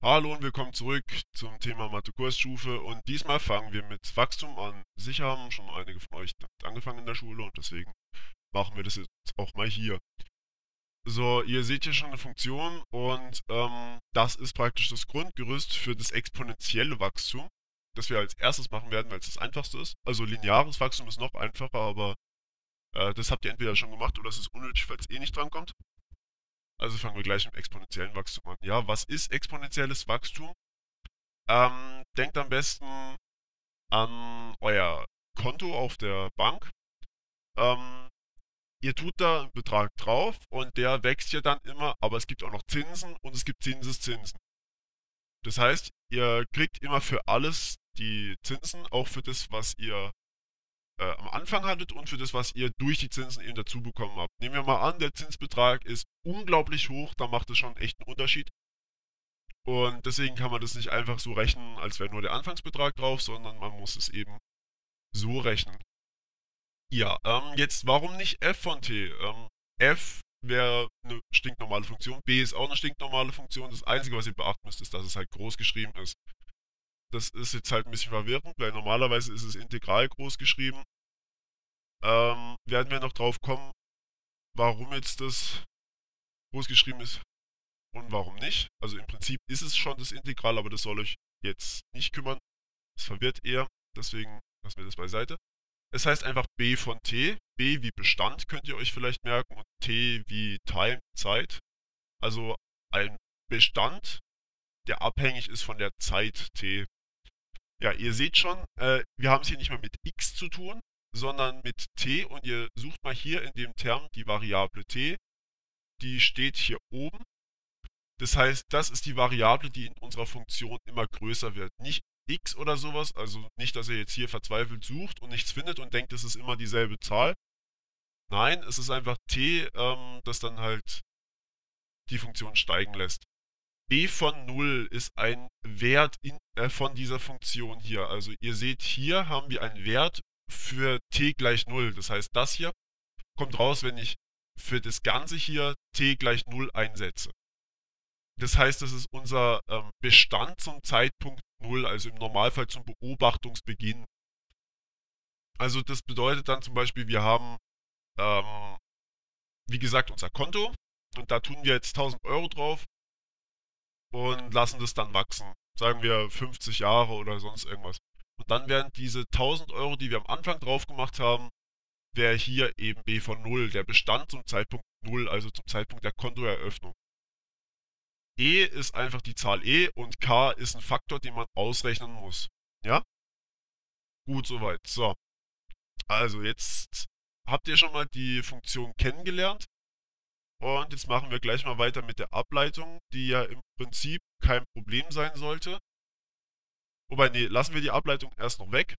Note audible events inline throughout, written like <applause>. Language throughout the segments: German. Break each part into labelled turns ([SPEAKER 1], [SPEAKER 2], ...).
[SPEAKER 1] Hallo und willkommen zurück zum Thema Mathe-Kursstufe und diesmal fangen wir mit Wachstum an. Sicher haben schon einige von euch damit angefangen in der Schule und deswegen machen wir das jetzt auch mal hier. So, ihr seht hier schon eine Funktion und ähm, das ist praktisch das Grundgerüst für das exponentielle Wachstum, das wir als erstes machen werden, weil es das einfachste ist. Also lineares Wachstum ist noch einfacher, aber äh, das habt ihr entweder schon gemacht oder es ist unnötig, falls eh nicht drankommt. Also fangen wir gleich mit exponentiellen Wachstum an. Ja, was ist exponentielles Wachstum? Ähm, denkt am besten an euer Konto auf der Bank. Ähm, ihr tut da einen Betrag drauf und der wächst ja dann immer, aber es gibt auch noch Zinsen und es gibt Zinseszinsen. Das heißt, ihr kriegt immer für alles die Zinsen, auch für das, was ihr äh, am Anfang hattet und für das, was ihr durch die Zinsen eben dazu bekommen habt. Nehmen wir mal an, der Zinsbetrag ist unglaublich hoch, da macht es schon echt einen Unterschied. Und deswegen kann man das nicht einfach so rechnen, als wäre nur der Anfangsbetrag drauf, sondern man muss es eben so rechnen. Ja, ähm, jetzt warum nicht f von t? Ähm, f wäre eine stinknormale Funktion, b ist auch eine stinknormale Funktion. Das Einzige, was ihr beachten müsst, ist, dass es halt groß geschrieben ist. Das ist jetzt halt ein bisschen verwirrend, weil normalerweise ist es integral groß geschrieben. Ähm, werden wir noch drauf kommen, warum jetzt das groß geschrieben ist und warum nicht. Also im Prinzip ist es schon das Integral, aber das soll euch jetzt nicht kümmern. Es verwirrt eher, deswegen lassen wir das beiseite. Es heißt einfach b von t. b wie Bestand könnt ihr euch vielleicht merken und t wie Time, Zeit. Also ein Bestand, der abhängig ist von der Zeit t. Ja, ihr seht schon, äh, wir haben es hier nicht mehr mit x zu tun, sondern mit t und ihr sucht mal hier in dem Term die Variable t. Die steht hier oben. Das heißt, das ist die Variable, die in unserer Funktion immer größer wird. Nicht x oder sowas, also nicht, dass ihr jetzt hier verzweifelt sucht und nichts findet und denkt, es ist immer dieselbe Zahl. Nein, es ist einfach t, ähm, das dann halt die Funktion steigen lässt b von 0 ist ein Wert in, äh, von dieser Funktion hier. Also ihr seht, hier haben wir einen Wert für t gleich 0. Das heißt, das hier kommt raus, wenn ich für das Ganze hier t gleich 0 einsetze. Das heißt, das ist unser ähm, Bestand zum Zeitpunkt 0, also im Normalfall zum Beobachtungsbeginn. Also das bedeutet dann zum Beispiel, wir haben, ähm, wie gesagt, unser Konto und da tun wir jetzt 1000 Euro drauf und lassen das dann wachsen. Sagen wir 50 Jahre oder sonst irgendwas. Und dann werden diese 1000 Euro, die wir am Anfang drauf gemacht haben, wäre hier eben B von 0, der Bestand zum Zeitpunkt 0, also zum Zeitpunkt der Kontoeröffnung. E ist einfach die Zahl E und K ist ein Faktor, den man ausrechnen muss. Ja? Gut, soweit. So. Also jetzt habt ihr schon mal die Funktion kennengelernt. Und jetzt machen wir gleich mal weiter mit der Ableitung, die ja im Prinzip kein Problem sein sollte. Wobei, nee, lassen wir die Ableitung erst noch weg.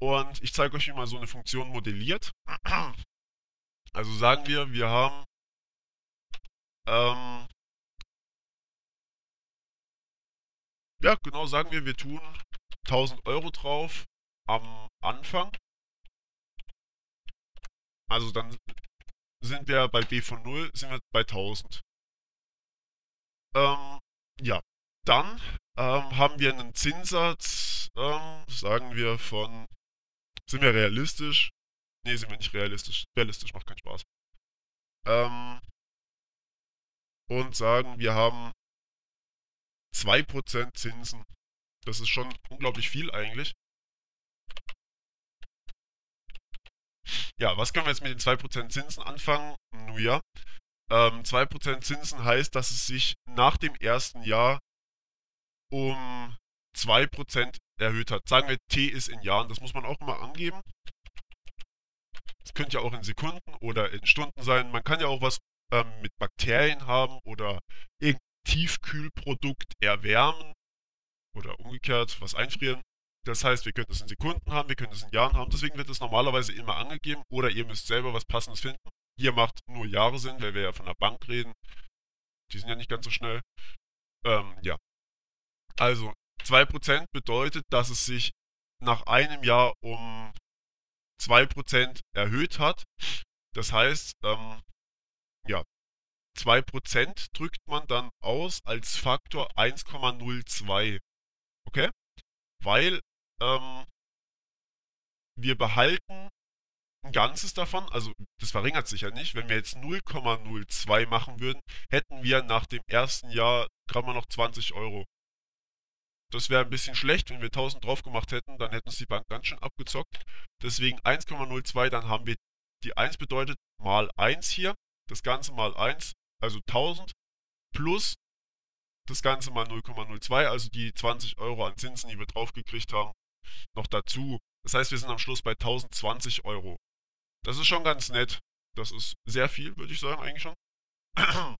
[SPEAKER 1] Und ich zeige euch, wie man so eine Funktion modelliert. <clears throat> Also sagen wir, wir haben ähm, ja, genau, sagen wir, wir tun 1000 Euro drauf am Anfang. Also dann sind wir bei b von 0, sind wir bei 1000. Ähm, ja, dann ähm, haben wir einen Zinssatz, ähm, sagen wir von, sind wir realistisch? Ne, sind wir nicht realistisch. Realistisch macht keinen Spaß. Ähm, und sagen, wir haben 2% Zinsen. Das ist schon unglaublich viel eigentlich. Ja, was können wir jetzt mit den 2% Zinsen anfangen? Nun ja, ähm, 2% Zinsen heißt, dass es sich nach dem ersten Jahr um 2% erhöht hat. Sagen wir, T ist in Jahren, das muss man auch immer angeben. Das könnte ja auch in Sekunden oder in Stunden sein. Man kann ja auch was ähm, mit Bakterien haben oder irgendein Tiefkühlprodukt erwärmen oder umgekehrt was einfrieren. Das heißt, wir können das in Sekunden haben, wir können das in Jahren haben. Deswegen wird es normalerweise immer angegeben oder ihr müsst selber was Passendes finden. Hier macht nur Jahre Sinn, weil wir ja von der Bank reden. Die sind ja nicht ganz so schnell. Ähm, ja. Also 2% bedeutet, dass es sich nach einem Jahr um 2% erhöht hat. Das heißt, ähm, ja, 2% drückt man dann aus als Faktor 1,02. Okay? Weil ähm, wir behalten ein Ganzes davon, also das verringert sich ja nicht. Wenn wir jetzt 0,02 machen würden, hätten wir nach dem ersten Jahr gerade mal noch 20 Euro. Das wäre ein bisschen schlecht, wenn wir 1000 drauf gemacht hätten, dann hätten uns die Bank ganz schön abgezockt. Deswegen 1,02, dann haben wir die 1 bedeutet mal 1 hier, das Ganze mal 1, also 1000, plus das Ganze mal 0,02, also die 20 Euro an Zinsen, die wir draufgekriegt haben, noch dazu. Das heißt, wir sind am Schluss bei 1020 Euro. Das ist schon ganz nett. Das ist sehr viel, würde ich sagen, eigentlich schon. <clears throat>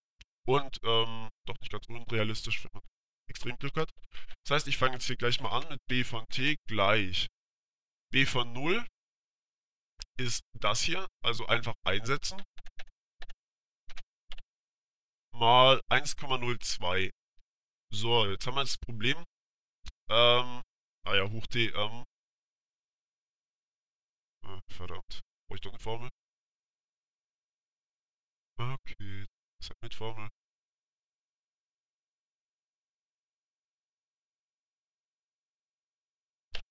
[SPEAKER 1] Und ähm, doch nicht ganz unrealistisch, wenn man extrem Glück hat. Das heißt, ich fange jetzt hier gleich mal an mit b von t gleich b von 0 ist das hier, also einfach einsetzen, mal 1,02. So, jetzt haben wir das Problem. Ähm, ah ja, hoch t, ähm, ah, verdammt, brauche ich doch eine Formel? Okay, das hat mit Formel.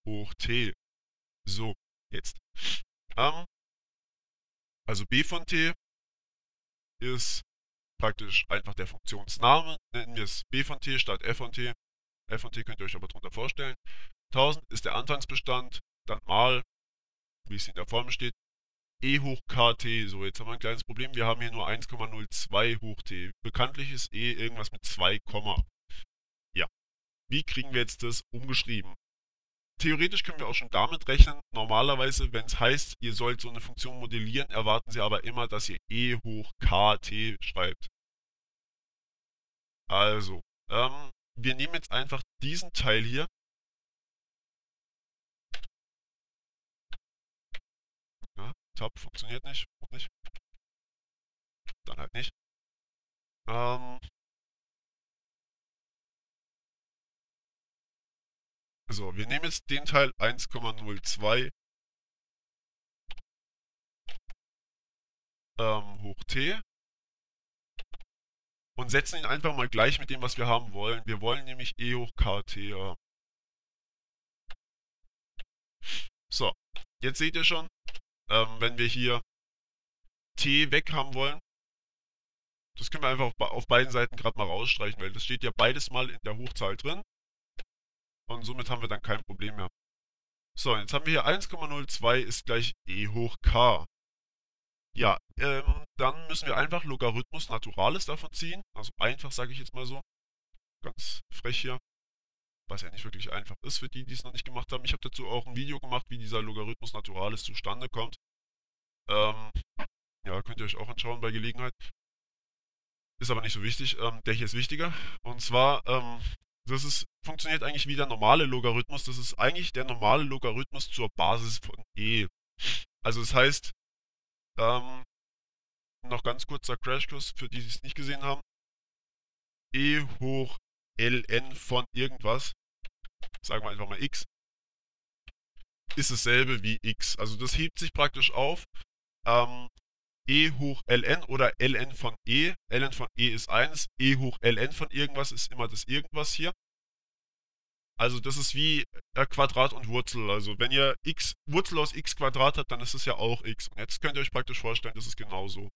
[SPEAKER 1] Hoch t. So, jetzt. Ähm, also b von t ist praktisch einfach der Funktionsname. Nennen wir es b von t statt f von t. f t könnt ihr euch aber darunter vorstellen. 1000 ist der Anfangsbestand, dann mal, wie es in der Formel steht, e hoch kt. So, jetzt haben wir ein kleines Problem. Wir haben hier nur 1,02 hoch t. Bekanntlich ist e irgendwas mit 2, ja. Wie kriegen wir jetzt das umgeschrieben? theoretisch können wir auch schon damit rechnen. Normalerweise, wenn es heißt, ihr sollt so eine Funktion modellieren, erwarten sie aber immer, dass ihr e hoch kt schreibt. Also, ähm, wir nehmen jetzt einfach diesen Teil hier. Ja, Tab funktioniert nicht. nicht. Dann halt nicht. Ähm, So, wir nehmen jetzt den Teil 1,02 ähm, hoch t und setzen ihn einfach mal gleich mit dem, was wir haben wollen. Wir wollen nämlich e hoch kt haben. So, jetzt seht ihr schon, ähm, wenn wir hier t weg haben wollen, das können wir einfach auf, auf beiden Seiten gerade mal rausstreichen, weil das steht ja beides mal in der Hochzahl drin und somit haben wir dann kein Problem mehr. So, jetzt haben wir hier 1,02 ist gleich e hoch k. Ja, ähm, dann müssen wir einfach Logarithmus Naturalis davon ziehen. Also einfach, sage ich jetzt mal so. Ganz frech hier. Was ja nicht wirklich einfach ist für die, die es noch nicht gemacht haben. Ich habe dazu auch ein Video gemacht, wie dieser Logarithmus Naturalis zustande kommt. Ähm, ja, könnt ihr euch auch anschauen bei Gelegenheit. Ist aber nicht so wichtig. Ähm, der hier ist wichtiger. Und zwar ähm, das ist, funktioniert eigentlich wie der normale Logarithmus. Das ist eigentlich der normale Logarithmus zur Basis von e. Also das heißt, ähm, noch ganz kurzer Crashkurs für die, die es nicht gesehen haben. e hoch ln von irgendwas, sagen wir einfach mal x, ist dasselbe wie x. Also das hebt sich praktisch auf. Ähm, e hoch ln oder ln von e. ln von e ist 1. e hoch ln von irgendwas ist immer das irgendwas hier. Also das ist wie Quadrat und Wurzel. Also wenn ihr x Wurzel aus x Quadrat habt, dann ist es ja auch x. Und jetzt könnt ihr euch praktisch vorstellen, das ist genauso.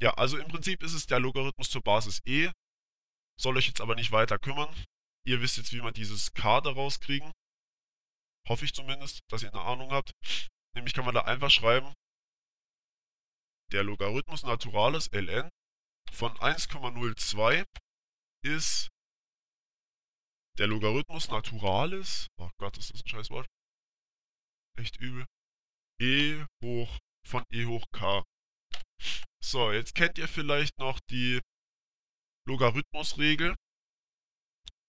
[SPEAKER 1] Ja, also im Prinzip ist es der Logarithmus zur Basis e. Soll euch jetzt aber nicht weiter kümmern. Ihr wisst jetzt, wie man dieses k daraus kriegen. Hoffe ich zumindest, dass ihr eine Ahnung habt. Nämlich kann man da einfach schreiben, der Logarithmus Naturalis ln von 1,02 ist der Logarithmus Naturalis, oh Gott, ist das ein scheiß Wort, echt übel, e hoch von e hoch k. So, jetzt kennt ihr vielleicht noch die Logarithmusregel.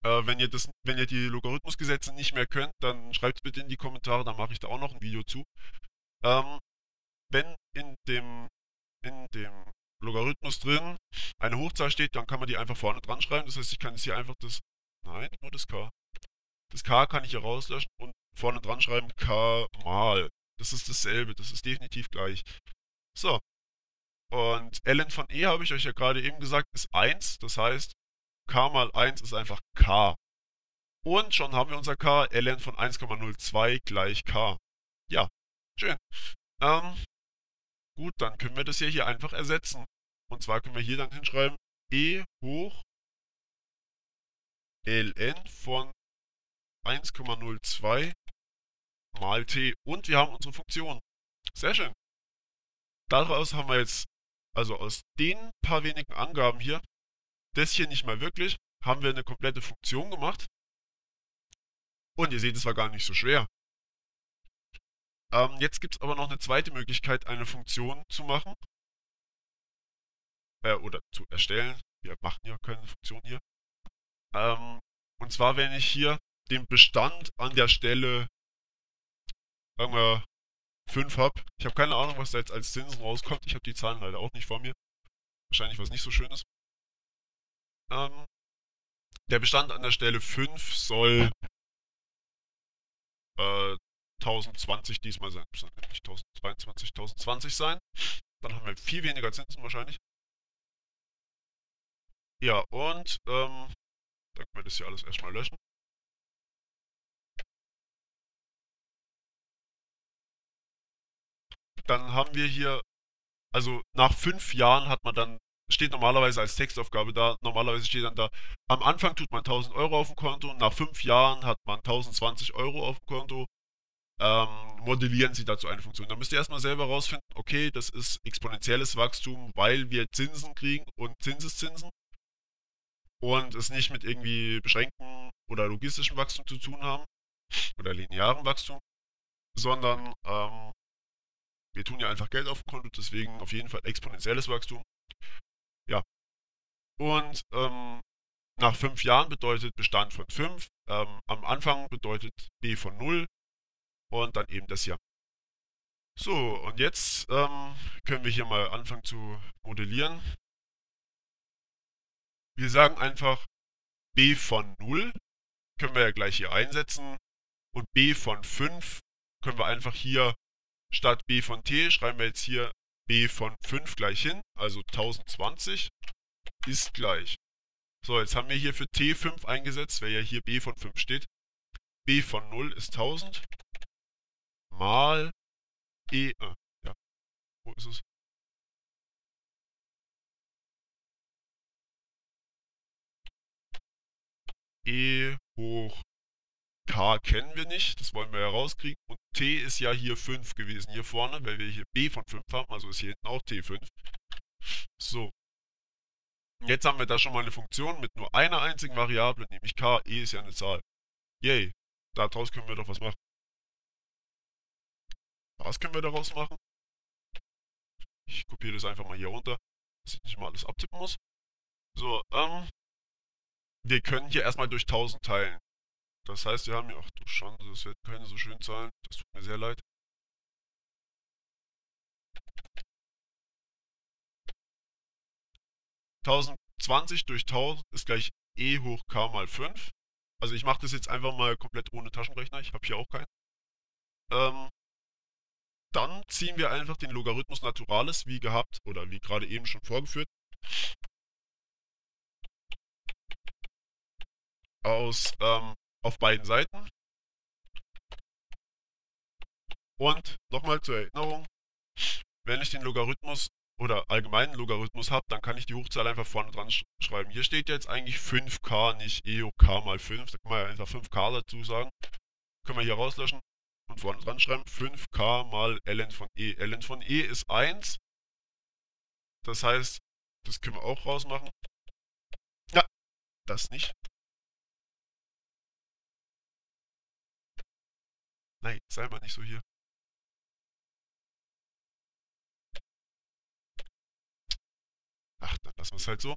[SPEAKER 1] Äh, wenn, ihr das, wenn ihr die Logarithmusgesetze nicht mehr könnt, dann schreibt es bitte in die Kommentare, dann mache ich da auch noch ein Video zu. Ähm, wenn in dem in dem Logarithmus drin eine Hochzahl steht, dann kann man die einfach vorne dran schreiben. Das heißt, ich kann jetzt hier einfach das, nein, nur das k. Das k kann ich hier rauslöschen und vorne dran schreiben k mal. Das ist dasselbe, das ist definitiv gleich. So, Und ln von e habe ich euch ja gerade eben gesagt, ist 1. Das heißt, k mal 1 ist einfach k. Und schon haben wir unser k, ln von 1,02 gleich k. Ja, schön. Ähm, gut, dann können wir das ja hier einfach ersetzen. Und zwar können wir hier dann hinschreiben, e hoch ln von 1,02 mal t. Und wir haben unsere Funktion. Sehr schön. Daraus haben wir jetzt, also aus den paar wenigen Angaben hier, das hier nicht mal wirklich, haben wir eine komplette Funktion gemacht. Und ihr seht, es war gar nicht so schwer. Ähm, jetzt gibt es aber noch eine zweite Möglichkeit, eine Funktion zu machen. Äh, oder zu erstellen. Wir machen ja keine Funktion hier. Ähm, und zwar, wenn ich hier den Bestand an der Stelle, sagen wir, 5 habe. Ich habe keine Ahnung, was da jetzt als Zinsen rauskommt. Ich habe die Zahlen leider auch nicht vor mir. Wahrscheinlich was nicht so Schönes. Ähm, der Bestand an der Stelle 5 soll äh, 1020 diesmal sein. Nicht 1022, 1020 sein. Dann haben wir viel weniger Zinsen wahrscheinlich. Ja, und ähm, dann können wir das hier alles erstmal löschen. Dann haben wir hier, also nach fünf Jahren hat man dann, steht normalerweise als Textaufgabe da, normalerweise steht dann da, am Anfang tut man 1000 Euro auf dem Konto, nach fünf Jahren hat man 1020 Euro auf dem Konto. Ähm, modellieren Sie dazu eine Funktion. Da müsst ihr erstmal selber rausfinden, okay, das ist exponentielles Wachstum, weil wir Zinsen kriegen und Zinseszinsen und es nicht mit irgendwie beschränkten oder logistischem Wachstum zu tun haben oder linearem Wachstum, sondern ähm, wir tun ja einfach Geld auf dem Konto, deswegen auf jeden Fall exponentielles Wachstum. Ja. Und ähm, nach fünf Jahren bedeutet Bestand von 5, ähm, am Anfang bedeutet b von 0 und dann eben das hier. So, und jetzt ähm, können wir hier mal anfangen zu modellieren. Wir sagen einfach b von 0 können wir ja gleich hier einsetzen und b von 5 können wir einfach hier statt b von t schreiben wir jetzt hier b von 5 gleich hin, also 1020 ist gleich. So, jetzt haben wir hier für t 5 eingesetzt, weil ja hier b von 5 steht. b von 0 ist 1000 mal e, äh, ja, wo ist es? E hoch k kennen wir nicht, das wollen wir ja rauskriegen. Und t ist ja hier 5 gewesen hier vorne, weil wir hier b von 5 haben, also ist hier hinten auch t5. So. Jetzt haben wir da schon mal eine Funktion mit nur einer einzigen Variable, nämlich k, e ist ja eine Zahl. Yay, daraus können wir doch was machen. Was können wir daraus machen? Ich kopiere das einfach mal hier runter, dass ich nicht mal alles abtippen muss. So, ähm, wir können hier erstmal durch 1000 teilen. Das heißt, wir haben hier, ach du Schande, das wird keine so schönen Zahlen. Das tut mir sehr leid. ...1020 durch 1000 ist gleich e hoch k mal 5. Also ich mache das jetzt einfach mal komplett ohne Taschenrechner. Ich habe hier auch keinen. Ähm, dann ziehen wir einfach den Logarithmus Naturalis, wie gehabt oder wie gerade eben schon vorgeführt, aus ähm, auf beiden Seiten. Und nochmal zur Erinnerung, wenn ich den Logarithmus oder allgemeinen Logarithmus habe, dann kann ich die Hochzahl einfach vorne dran sch schreiben. Hier steht jetzt eigentlich 5k, nicht e hoch k mal 5. Da kann man ja einfach 5k dazu sagen. Können wir hier rauslöschen und vorne dran schreiben 5k mal ln von e. ln von e ist 1. Das heißt, das können wir auch rausmachen. Ja, das nicht. Nein, sei mal nicht so hier. Ach, dann lassen wir es halt so.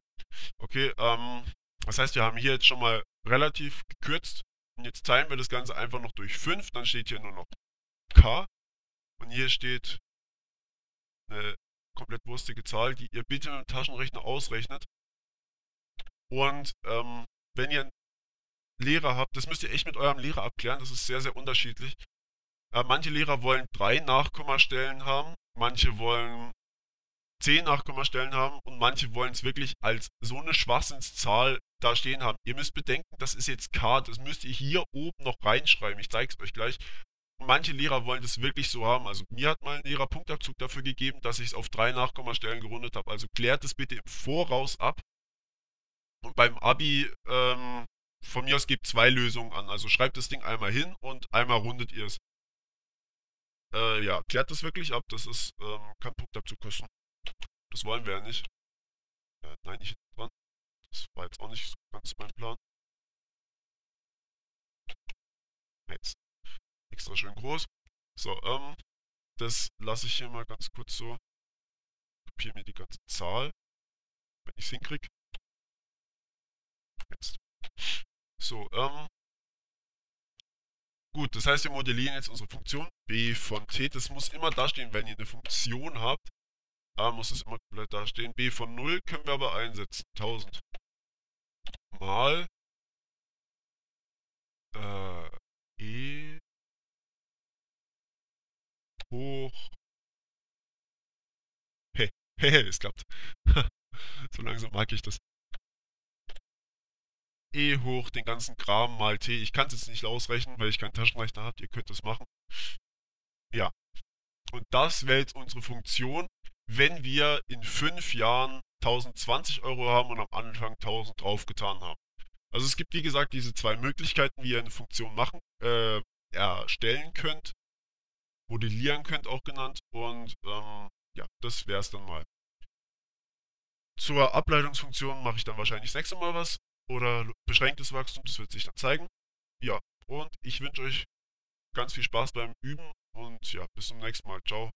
[SPEAKER 1] Okay, ähm, das heißt, wir haben hier jetzt schon mal relativ gekürzt. Und jetzt teilen wir das Ganze einfach noch durch 5. Dann steht hier nur noch k. Und hier steht eine komplett wurstige Zahl, die ihr bitte mit dem Taschenrechner ausrechnet. Und ähm, wenn ihr einen Lehrer habt, das müsst ihr echt mit eurem Lehrer abklären. Das ist sehr, sehr unterschiedlich. Äh, manche Lehrer wollen drei Nachkommastellen haben, manche wollen 10 Nachkommastellen haben und manche wollen es wirklich als so eine Schwachsinnszahl da stehen haben. Ihr müsst bedenken, das ist jetzt K, das müsst ihr hier oben noch reinschreiben. Ich zeige es euch gleich. Manche Lehrer wollen das wirklich so haben. Also mir hat mal ein Lehrer Punktabzug dafür gegeben, dass ich es auf drei Nachkommastellen gerundet habe. Also klärt es bitte im Voraus ab. Und beim Abi, ähm, von mir aus gibt zwei Lösungen an. Also schreibt das Ding einmal hin und einmal rundet ihr es. Äh, ja, klärt das wirklich ab. Das ist, ähm, kann Punktabzug kosten. Das wollen wir ja nicht. Äh, nein, nicht dran. Das war jetzt auch nicht so ganz mein Plan. Jetzt. Extra schön groß. So, ähm, das lasse ich hier mal ganz kurz so. Kopiere mir die ganze Zahl. Wenn ich es hinkriege. Jetzt. So, ähm. Gut, das heißt, wir modellieren jetzt unsere Funktion b von t. Das muss immer dastehen, wenn ihr eine Funktion habt. A muss es immer komplett dastehen. b von 0 können wir aber einsetzen. 1000 mal äh, e hoch. Hey, es klappt. <laughs> so langsam mag ich das. E hoch den ganzen Kram mal t. Ich kann es jetzt nicht ausrechnen, weil ich keinen Taschenrechner habe. Ihr könnt das machen. Ja. Und das wäre jetzt unsere Funktion, wenn wir in fünf Jahren 1020 Euro haben und am Anfang 1000 draufgetan haben. Also es gibt wie gesagt diese zwei Möglichkeiten, wie ihr eine Funktion machen, äh, erstellen könnt, modellieren könnt auch genannt und ähm, ja, das wäre es dann mal. Zur Ableitungsfunktion mache ich dann wahrscheinlich das nächste Mal was oder beschränktes Wachstum, das wird sich dann zeigen. Ja, und ich wünsche euch ganz viel Spaß beim Üben und ja, bis zum nächsten Mal. Ciao.